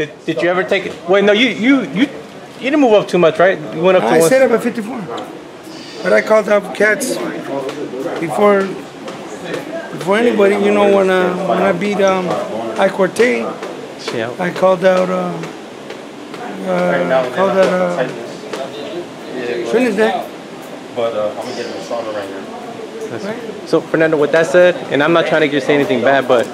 Did, did you ever take it? Wait, no, you you you you didn't move up too much, right? You went up to I one- set up at 54. But I called out cats before before anybody. You know, when uh, when I beat um, Ike Quartey, Yeah. I called out uh, uh, called out uh, Trinidad. But uh, I'm gonna get him a sauna right now. So Fernando, with that said, and I'm not trying to just say anything bad, but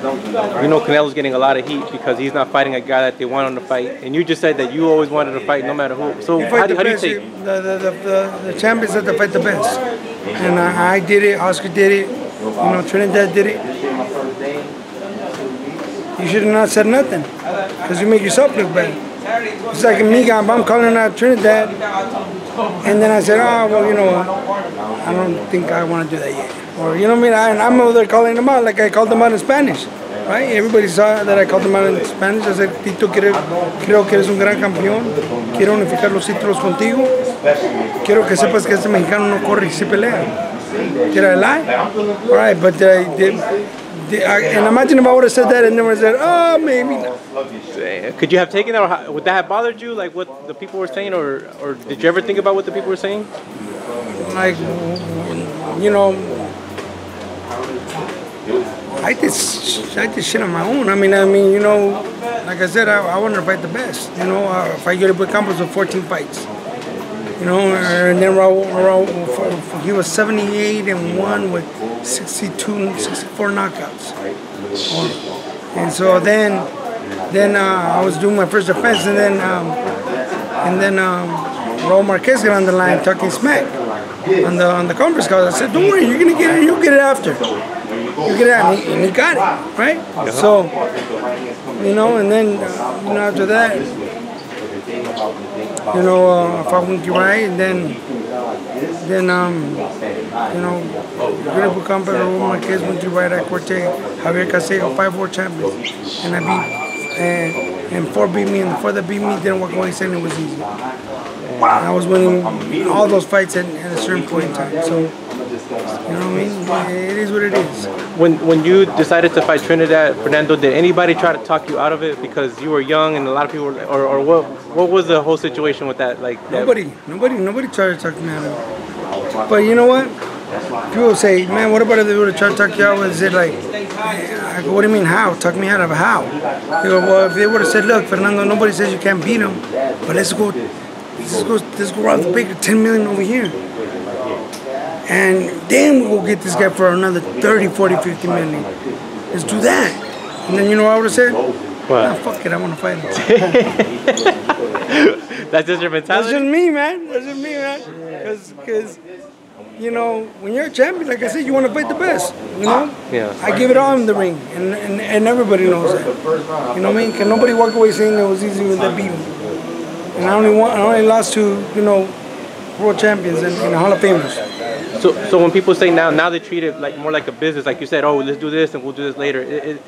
you know Canelo's getting a lot of heat because he's not fighting a guy that they want him to fight, and you just said that you always wanted to fight no matter who. So how do, how do you take? The, the, the, the, the champions have to fight the best. And I, I did it. Oscar did it. You know, Trinidad did it. You should have not said nothing, because you make yourself look bad. It's like me, I'm calling out Trinidad, and then I said, oh, well, you know? I don't think I want to do that yet. Or, you know I mean? I, I'm over there calling them out like I called them out in Spanish. Right? Everybody saw that I called them out in Spanish. I said, Tito, creo que eres un gran campeón. Quiero unificar los títulos contigo. Quiero que sepas que este mexicano no corre y pelea. Did I lie? All right, but uh, did, I, and imagine if I would have said that and then would have said, oh, maybe not. Could you have taken that, or how, would that have bothered you, like what the people were saying, or or did you ever think about what the people were saying? like you know I did I did shit on my own. I mean I mean you know like I said I, I wanted to fight the best. You know if I get fight Yori Campas with 14 fights. You know and then Raul, Raul, he was 78 and one with 62 64 knockouts. And so then then uh, I was doing my first defense and then um, and then um, Raul Marquez got on the line talking smack on the on the conference call. I said, "Don't worry, you're gonna get it. You'll get it after. You get it." And he, and he got it, right? So, you know, and then uh, you know after that, you know, uh, I fought Winky Wright, and then then um, you know, Great Bucampa, Raul Marquez, Winky Wright, Ike Quartey, Javier five four champions, and I beat. And, and four beat me, and the four that beat me didn't walk away saying it was easy. I was winning all those fights at, at a certain point in time. So, you know what I mean? It is what it is. When when you decided to fight Trinidad, Fernando, did anybody try to talk you out of it because you were young and a lot of people, were, or or what what was the whole situation with that? Like that- Nobody, nobody, nobody tried to talk me out of it. But you know what? People say, man, what about if they would have tried to talk you out? Is it like, I go, what do you mean how? Talk me out of how? They go, well, if they would have said, look, Fernando, nobody says you can't beat him, but let's go, let's go, let's go around the bigger 10 million over here. And then we'll get this guy for another 30, 40, 50 million. Let's do that. And then you know what I would have said? What? Nah, fuck it, I want to fight him. That's just your mentality? That's just me, man. That's just me, man. Because, because, you know, when you're a champion, like I said, you want to fight the best. You know. Yeah. I give it all in the ring, and, and, and everybody knows that. You know what I mean? Can nobody walk away saying it was easy with that beat me? And I only won, I only lost to, you know, world champions and, and Hall of Famers. So so when people say now now they treat it like more like a business, like you said, oh let's do this and we'll do this later. It, it,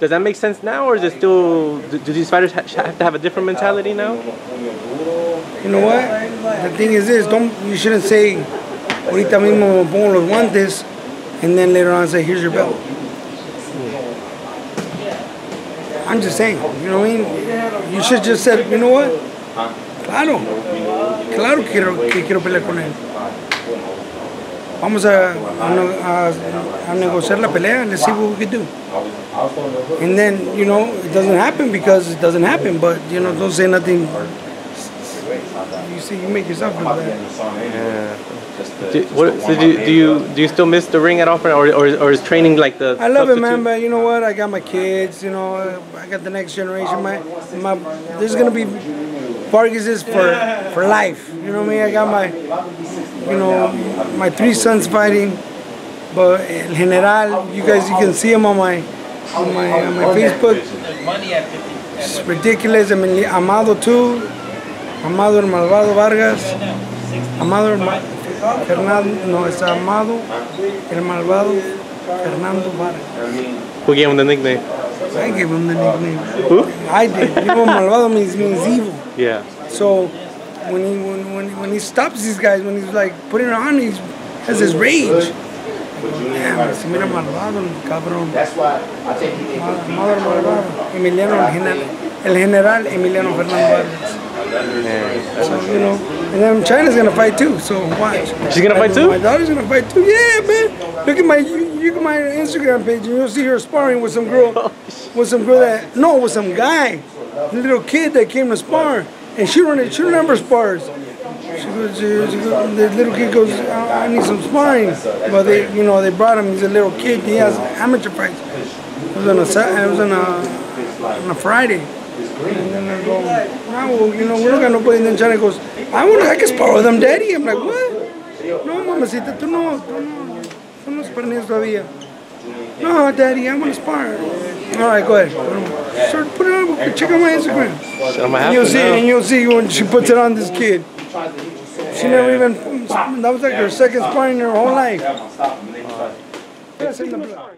does that make sense now, or is it still? Do, do these fighters ha- have to have a different mentality now? You know what? The thing is this, don't you shouldn't say ahorita mismo pongo los guantes and then later on say here's your belt. I'm just saying, you know what I mean? You should just said, you know what? Claro. Claro quiero, que quiero pelear con él. Vamos a, a, a, negociar la pelea, let's see what we can do. And then, you know, it doesn't happen because it doesn't happen, but, you know, don't say nothing you see, you make yourself look bad. Do, what, so do, do you do you still miss the ring at all, or or, or is training like the? I love it, man, but you know what? I got my kids, you know, I got the next generation. My, my, there's gonna be Vargases for for life. You know I mean? I got my, you know, my three sons fighting, but El General, you guys, you can see him on my, on my, on my Facebook. It's ridiculous. I mean, Amado too, Amado el Malvado Vargas, Amado el Fernando, no, es Amado el Malvado Fernando Vargas. Who gave him the nickname? I gave him the nickname. Who? I did. You know, Malvado means means evil. Yeah. So when he when, when, when he stops these guys, when he's like putting it on, he has his rage. Damn, se mira malvado el cabrón. Ma- Madre malvado. Emiliano, el general, el general Emiliano Fernando Vargas. So, you know, and then China's gonna fight too. So watch. She's gonna fight too? My daughter's gonna fight too. Yeah, man. Look at my you, you look at my Instagram page, and you'll see her sparring with some girl, with some girl that no, with some guy, little kid that came to spar, and she run she never spars. She goes, she, she goes, the little kid goes, I, I need some sparring. But they, you know, they brought him. He's a little kid. He has amateur fights. It was on a it was on a on a Friday. And then I go, no, well, you know, we don't got nobody. And then Johnny goes, I want, I can spar with them, Daddy. I'm like, what? No, mamacita, tú no, tú no, tú no espaneas todavía. No, Daddy, I want to spar. All right, go ahead. Start put it on. Check out my Instagram. shit, I'm gonna have And you'll see, now. and you'll see when she puts it on this kid. She never even. That was like her second sparring in her whole life. Yes, in the blood.